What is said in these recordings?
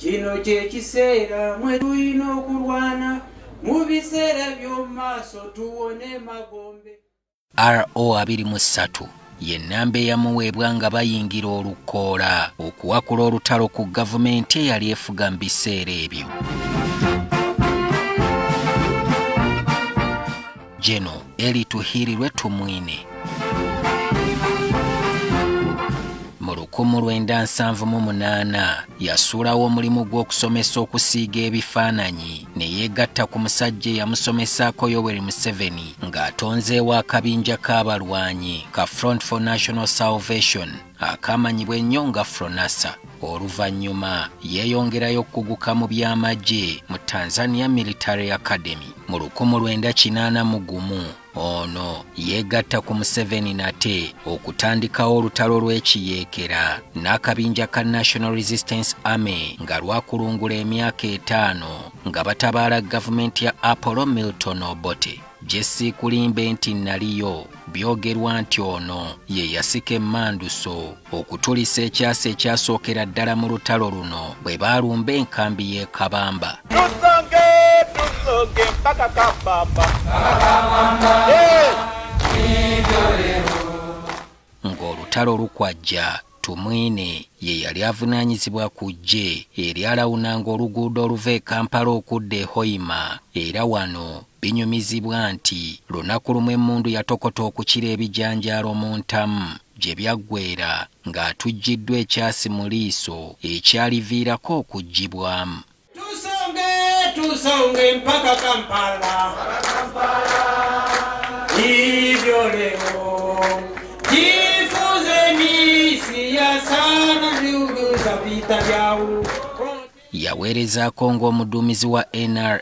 kino kyekiseera mwe tulina okulwana mu biseera by'omu maaso tuwone magombe ro 23 ye nnamba eyamuweebwa nga bayingira olukoola okuwakula olutalo ku gavumenti eyali efuga mu biseera ebyo. Geno eri tuhirirwe tumwine mu 1978 yasuulawo omulimu gw'okusomesa okusiiga ebifaananyi ne yeegatta ku musajja eyamusomesaako yoweri museveni ng'atonzeewo akabinja k'abalwanyi ka front for national salvation akaamanyibwa ennyo nga fronasa. Oluvannyuma yeeyongerayo okuguka mu by'amagye mu tanzania military academy mu 1981 ono yeegatta ku museveni nate okutandikawo olutalo lw'ekiyeekera n'akabinja ka national resistance army nga lwakulungula emyaka etaano nga batabaala gavumenti ya apollo milton obote. Jesi kulimbe nti naliyo byogerwa nti ono ye yasika emmanduso okutulisa ekyasa ekyasookera ddala mu lutalo luno bwe baalumba enkambi y'e kabamba tusonge mpaka kabamba ng'olutalo lukwajja tumwine ye yali avunaanyizibwa ku ggye eryalawunanga oluguudo oluva e kampala okudda e hoima. Era wano binyumizibwa nti lunaku lumu emmundu yatokota okukira ebijanjaalo mu ntamu gye byaggweera ng'atuggiddwa ekyasi mu liiso ekyaliviirako okuggibwamu tusonge tusonge mpaka kampala. Hivyo leo jifunze ni siasa na viuguza vita vyao. Yaweerezaako ng'omuduumizi wa nra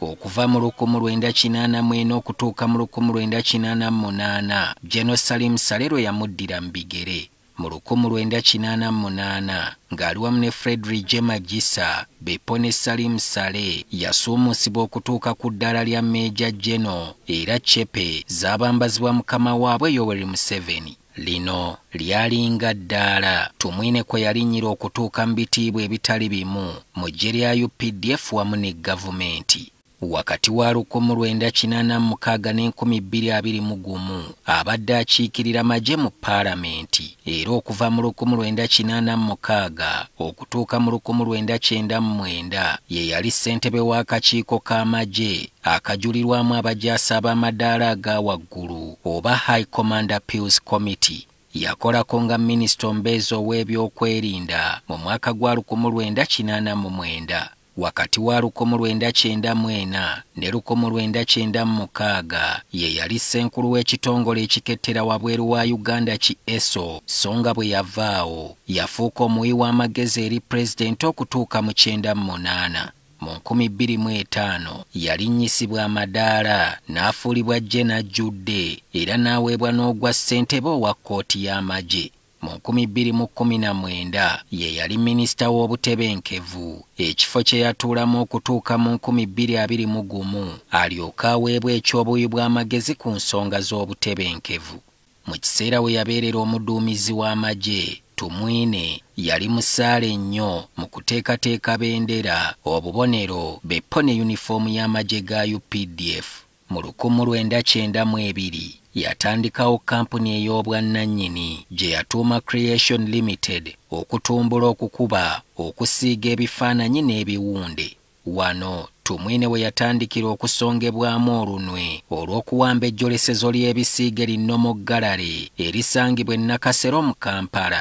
okuva mu 1984 okutuuka mu 1988 geno salim salero yamuddira mu bigere mu 1988 ng'ali wamu ne frederick jemagisa bepo ne salim sale yasuumusibwa okutuuka ku ddaala lya meeja geno era cepe zaabambazibwa mukama waabwe yoweri museveni. Lino lyalinga ddaala. Tumwine kwe yalinnyira okutuuka mu bitiibwa ebitali bimu mu ggye lya updf wamu ne gavumenti wakati wa 1986 ne 2021 abadde akiikirira magye mu paalamenti era okuva mu 1986 okutuuka mu 1999 ye yali ssentebe w'akakiiko k'amagye akajulirwamu abajaasi ab'amadaala aga waggulu oba high command appeals committee. Yakolako nga minisita ombeezi ow'ebyokwerinda mu mwaka gwa 1989 wakati wa 1994 ne 1996 ye yali ssenkulu w'ekitongole ekikettera wabweru wa uganda ki eso so nga bwe yavaawo yafuuka omuwi w'amagezi eri pulezidenti okutuuka mu 98 mu 2005 yalinnyisibwa amadaala n'afuulibwa gye n'ajjudde era n'aweebwa n'ogwa ssentebe owa kkooti y'amagye mu 2019 ye yali minisita w'obutebenkevu. Ekifo kye yatuulamu okutuuka mu 2021 alyoke aweebwa ekyobuyi bw'amagezi ku nsonga z'obutebenkevu. Mu kiseera we yabeerera omuduumizi w'amagye tumwine yali musaale nnyo mu kuteekateeka bendera obubonero bepo ne yunifoomu y'amagye ga updf mu 1992 yatandikawo kampuni ey'obwannannyini gye yatuuma creation limited okutumbula okukuba okusiiga ebifaananyi n'ebiwunde wano tumwine we yatandikira okusongebwamu olunwe olw'okuwamba ejjolesezo ly'ebisiige linnomo ggalale erisangibwa e nakasero mu kampala?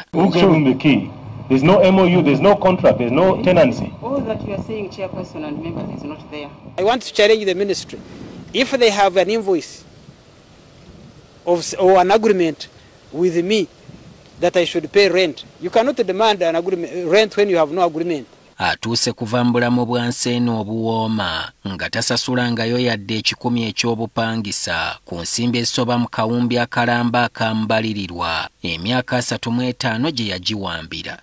There's no MOU, there's no contract, there's no tenancy. All that you are saying, Chairperson and members, is not there. I want to challenge the ministry. If they have an invoice of, or an agreement with me that I should pay rent, you cannot demand an agreement, rent when you have no agreement. atuuse kuva mu bulamu bwa nseene obuwooma nga tasasulangayo yadde ekikumi eky'obupangisa ku nsimbi ezisoba mu kawumbi akalamba akamubalirirwa emyaka asatu mu etaano gye yagiwambira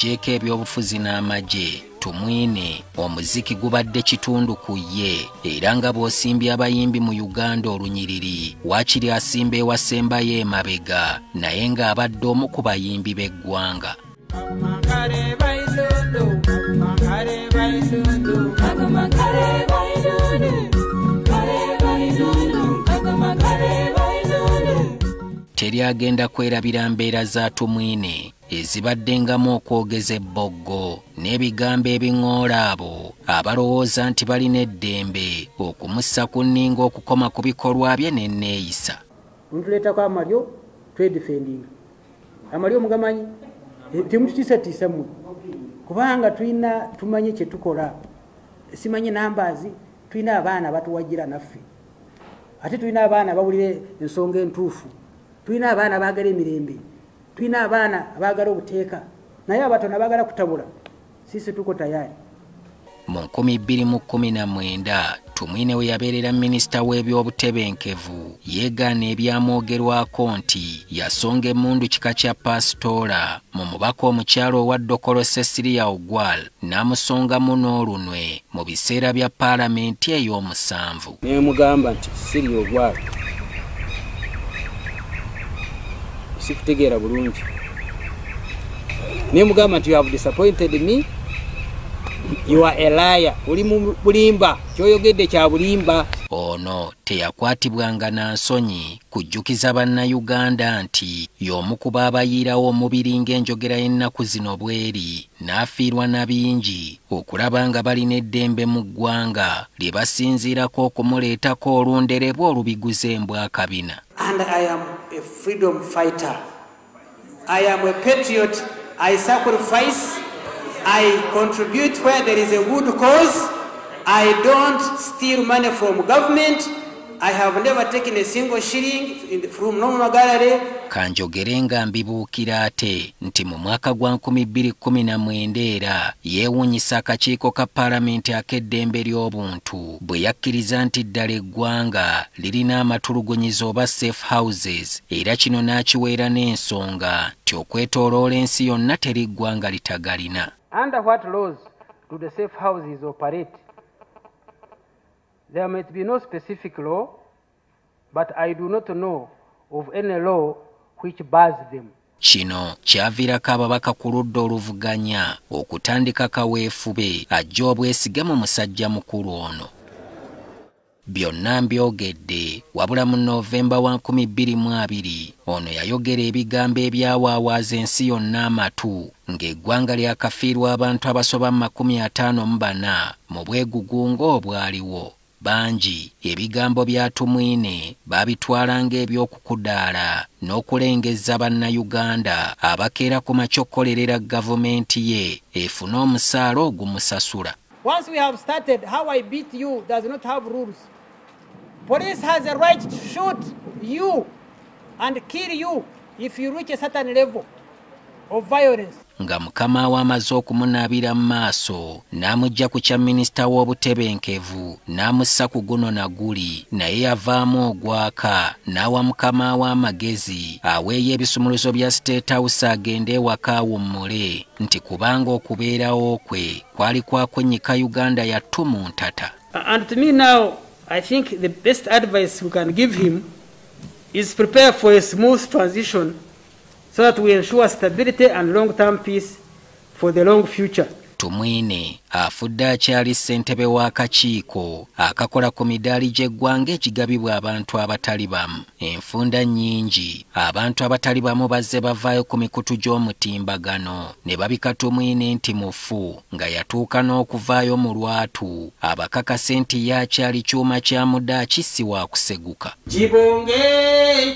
ng'ojja oggyeko ebyobufuzi n'amagye tumwine. Omuziki gubadde kitundu ku ye era nga bw'osimbye abayimbi mu uganda olunyiriri waakiri asimba ewasembayo emabega naye ng'abadde omu ku bayimbi b'eggwanga. Teri agenda kwerabira mbeera za tumwine ezibaddengamu okwogeza ebboggo n'ebigambo ebiŋoola abo abalowooza nti balina eddembe okumussa ku nninga okukoma ku bikolwa bye n'enneeyisa ntuleetako amalyo twedifendinga amalyo mugamanyi? Temututiisatiisa mmwe. Kubanga tulina tumanye kyetukola simanyi nambaazi tulina abaana batuwagira naffe. Ate tulina abaana bawulira ensonga entuufu. Tulina abaana baagala emirembe tulina abaana baagala obuteeka naye abatono baagala kutabula. Sisi tuko tayari. Mu 2019 tumwine we yabeerera minisita w'ebyobutebenkevu yeegaana ebyamwogerwako nti yasonga emmundu kika kya pasitoola mu mubaka omukyalo owa dokolo cecilia ogwal n'amusongamu n'olunwe mu biseera bya paalamenti ey'omusanvu. Nemugamba nti siri ogwalo sikutegeera bulungi. Nemugamba nti you have disappointed me. You are a liar. Oli mu bulimba kyoyogedde kya bulimba. Ono teyakwatibwanga na nsonyi kujjukiza bannayuganda nti y'omu ku baabayiirawo omubiri ng'enjogera y'ennaku zino bw'eri n'afiirwa na bingi okulaba nga balina eddembe mu ggwanga lye basinziirako okumuleetako olunderebwa olubiguza embwakabina And I am freedom fighter. I am a patriot. I sacrifice. I contribute where there is a good cause. I don't steal money from government. I have never taken a single shilling from Noma Gallery. kanjogere nga mbibuukira ate nti mu mwaka gwa 2019 era yeewuunyisa akakiiko ka paalamenti ak'eddembe ly'obuntu bwe yakkiriza nti ddala eggwanga lirina amatulugunyizo oba safe houses era kino n'akiweera n'ensonga nti okwetooloola ensi yonna teri ggwanga litagalina under what laws do the safe houses operate there might be no specific law but i do not know of any law which bars them. Kino kyaviirako ababaka ku ludda oluvuganya okutandika kaweefube ajja obwesige mu musajja mukulu ono. Byonna mbyogedde wabula mu novemba wa 2020 ono yayogera ebigambo ebyawaawaaza ensi yonna amatu ng'eggwanga lyakafiirwa abantu abasoba mu 54 mu bwegugunga obwaliwo bangi ebigambo bya tumwine baabitwala ng'ebyokukudaala n'okulengezza bannayuganda abakeera ku makyokkolerera gavumenti ye efune omusaala ogumusasula. Once we have started how i beat you does not have rules. Police has a right to shoot you and kill you if you reach a certain level of violence nga mukama we amaze okumunaabira mu maaso n'amugja ku kya minisita w'obutebenkevu n'amussa ku guno na guli naye yavaamu ogwaka n'awa mukama we amagezi aweeyo ebisumuluzo bya state house agende ewaka awummule nti kubanga okubeerawo kwe kwali kwakwennyika uganda yattu mu ntata. And to me now i think the best advice we can give him is prepare for a smooth transition so that we ensure stability and long-term peace for the long future. Tumwine afudde akyali ssentebe w'akakiiko akakola ku midaali gy'eggwanga ekigabibwa abantu abatali bamu. Enfunda nnyingi. Abantu abatali bamu bazze bavaayo ku mikutu gy'omutimbagano. Ne babika tumwine nti mufu nga yatuuka n'okuvaayo mu lwatu. Abakakase nti ye akyali kyuma kya muda kissi wa kuseguka. Jibonge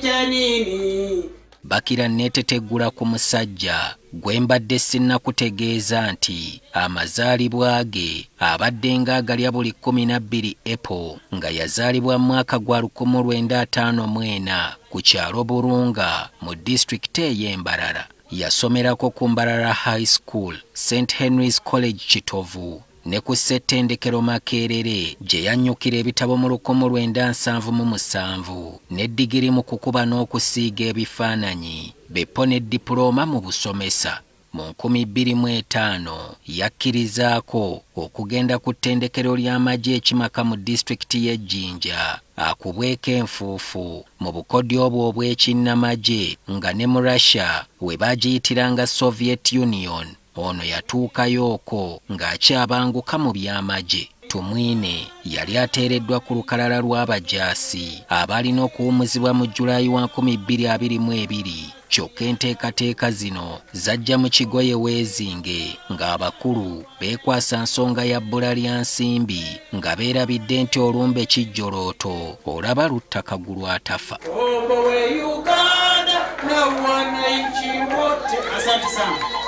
chanini. Bakira neeteteggula ku musajja gwe mbadde sinnakutegeeza nti amazaalibwa ge abadde ng'agalya buli 12 epo nga yazaalibwa mwaka gwa 1954 ku kyalo burunga mu disitulikiti ey'embalala yasomerako ku mbalala high school st henrys college kitovu ne ku ssettendekero makerere gye yannyukira ebitabo mu 1977 ne digiri mu kukuba n'okusiiga ebifaananyi beppo ne dipulooma mu busomesa. Mu 2005 yakkirizaako okugenda ku ttendekero ly'amagye ekimaka mu disitulikiti y'ejjinja akubweko enfuufu mu bukodyo obwo obw'ekinnamagye nga ne mu russia we baagiyitiranga soviet union ono yatuukayo okwo ng'akyabanguka mu by'amagye. Tumwine yali ateereddwa ku lukalala lw'abajaasi abaalina okuwumuzibwa mu julayi wa 2022 kyokka enteekateeka zino zajja mu kigoye weezinge ng'abakulu beekwasa nsonga ya bbula lya nsimbi nga beerabidde nti olumbe kijjolooto olaba lutta kagulu atafa Obo we Uganda na wananchi wote, asante sana.